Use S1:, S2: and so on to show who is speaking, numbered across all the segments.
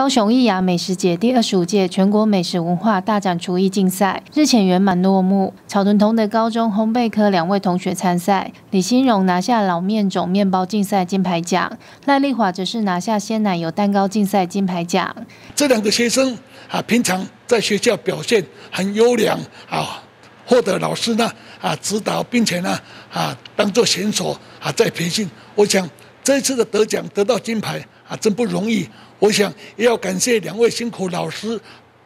S1: 高雄益雅美食节第二十五届全国美食文化大展厨艺竞赛日前圆满落幕。草屯同德高中烘焙科两位同学参赛，李新荣拿下老面种面包竞赛金牌奖，赖丽华则是拿下鲜奶油蛋糕竞赛金牌奖。
S2: 这两个学生啊，平常在学校表现很优良啊，获得老师呢啊指导，并且呢啊当做选手啊在培训。我想这次的得奖得到金牌。啊，真不容易！我想也要感谢两位辛苦老师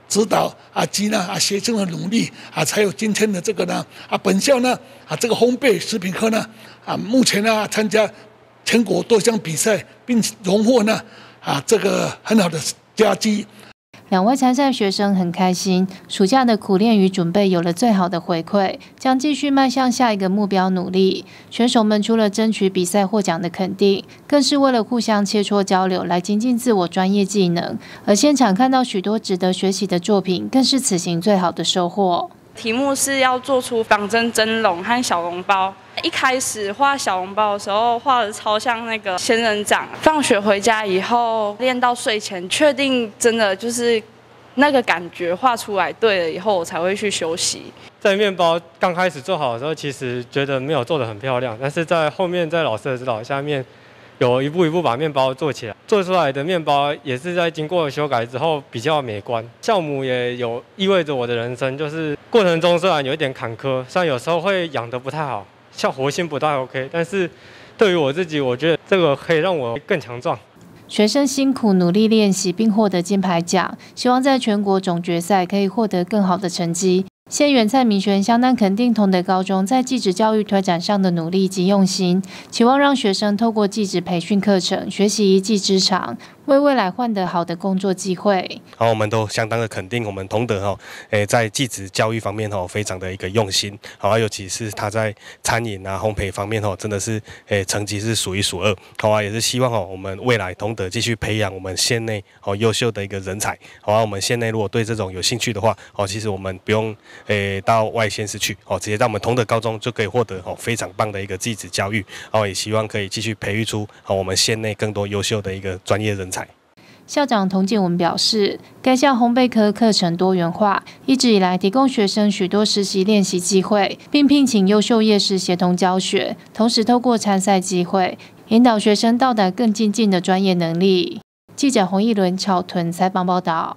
S2: 指导啊，及呢啊学生的努力啊，才有今天的这个呢啊本校呢啊这个烘焙食品科呢啊目前呢参加全国多项比赛，并荣获呢啊这个很好的佳绩。
S1: 两位参赛学生很开心，暑假的苦练与准备有了最好的回馈，将继续迈向下一个目标努力。选手们除了争取比赛获奖的肯定，更是为了互相切磋交流，来精进自我专业技能。而现场看到许多值得学习的作品，更是此行最好的收获。
S3: 题目是要做出仿真蒸笼和小笼包。一开始画小笼包的时候，画的超像那个仙人掌。放学回家以后，练到睡前，确定真的就是那个感觉画出来对了以后，我才会去休息。
S4: 在面包刚开始做好的时候，其实觉得没有做的很漂亮，但是在后面在老师的指导下面。有一步一步把面包做起来，做出来的面包也是在经过修改之后比较美观。酵母也有意味着我的人生，就是过程中虽然有一点坎坷，虽然有时候会养得不太好，像活性不太 OK，但是对于我自己，我觉得这个可以让我更强壮。
S1: 学生辛苦努力练习并获得金牌奖，希望在全国总决赛可以获得更好的成绩。县员蔡明轩相当肯定同德高中在技职教育推展上的努力及用心，期望让学生透过技职培训课程学习一技之长。为未来换得好的工作机会，
S5: 好，我们都相当的肯定，我们同德哈，诶，在继职教育方面哈，非常的一个用心，好啊，尤其是他在餐饮啊、烘焙方面哈，真的是诶成绩是数一数二，好啊，也是希望哦，我们未来同德继续培养我们县内好优秀的一个人才，好啊，我们县内如果对这种有兴趣的话，哦，其实我们不用诶到外县市去，哦，直接到我们同德高中就可以获得哦非常棒的一个继职教育，哦，也希望可以继续培育出好我们县内更多优秀的一个专业人。
S1: 校长童建文表示，该校烘焙科课程多元化，一直以来提供学生许多实习练习机会，并聘请优秀业师协同教学，同时透过参赛机会，引导学生到达更精进的专业能力。记者洪一伦、草屯采访报道。